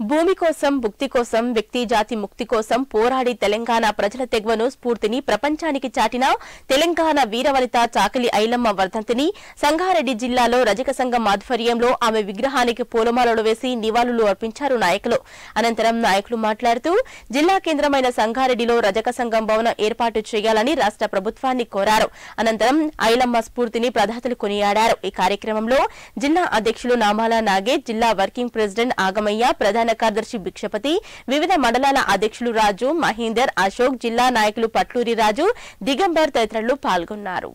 భూమి కోసం భుక్తి కోసం వ్యక్తి జాతి ముక్తి కోసం పోరాడి తెలంగాణ ప్రజల తెగువను స్ఫూర్తిని ప్రపంచానికి చాటిన తెలంగాణ వీరవనిత చాకలి ఐలమ్మ వర్ధంతిని సంగారెడ్డి జిల్లాలో రజక సంఘం ఆధ్వర్యంలో ఆమె విగ్రహానికి పూలమాలలు వేసి నివాళులు అర్పించారు నాయకులు. అనంతరం నాయకులు మాట్లాడుతూ జిల్లా కేంద్రమైన సంగారెడ్డిలో రజక సంఘం భవనం ఏర్పాటు చేయాలని రాష్ట్ర ప్రభుత్వాన్ని కోరారు. అనంతరం ఐలమ్మ స్ఫూర్తిని ప్రధాతలు కొనియాడారు. ఈ కార్యక్రమంలో జిల్లా అధ్యక్షులు నామాల నాగే జిల్లా వర్కింగ్ ప్రెసిడెంట్ ఆగమయ్య ప్రధాన కార్యదర్శి భిక్షపతి వివిధ మండలాల అధ్యక్షులు రాజు మహేందర్ అశోక్ జిల్లా నాయకులు పట్లూరి రాజు దిగంబర్ తదితరులు పాల్గొన్నారు.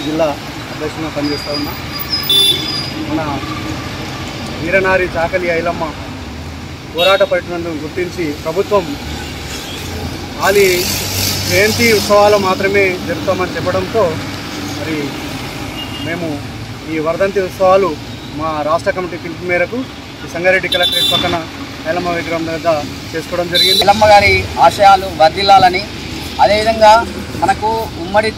జిల్లా మన వీరనారి చాకలి ఐలమ్మ పోరాట పట్టినందుకు గుర్తించి ప్రభుత్వం ఆలి జయంతి ఉత్సవాలు మాత్రమే జరుపుతామని చెప్పడంతో మరి మేము ఈ వర్ధంతి ఉత్సవాలు మా రాష్ట్ర కమిటీ పిలుపు మేరకు సంగారెడ్డి కలెక్టరేట్ పక్కన ఐలమ్మ విగ్రహం వద్ద చేసుకోవడం జరిగింది. ఎల్లమ్మ గారి ఆశయాలు వర్ధిల్లాలని అదేవిధంగా మనకు ఉమ్మడి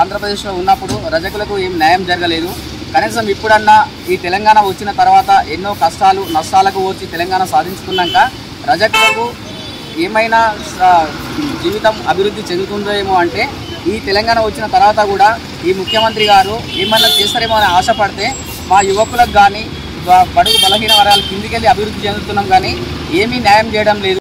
ఆంధ్రప్రదేశ్లో ఉన్నప్పుడు రజకులకు ఏం న్యాయం జరగలేదు. కనీసం ఇప్పుడన్నా ఈ తెలంగాణ వచ్చిన తర్వాత ఎన్నో కష్టాలు నష్టాలకు వచ్చి తెలంగాణ సాధించుకున్నాక రజకులకు ఏమైనా జీవితం అభివృద్ధి చెందుతుందేమో అంటే ఈ తెలంగాణ వచ్చిన తర్వాత కూడా ఈ ముఖ్యమంత్రి గారు ఏమన్నా చేస్తారేమో అని ఆశపడితే మా యువకులకు కానీ బడుగు బలహీన వర్గాలు కిందికెళ్ళి అభివృద్ధి చెందుతున్నాం కానీ ఏమీ న్యాయం చేయడం లేదు.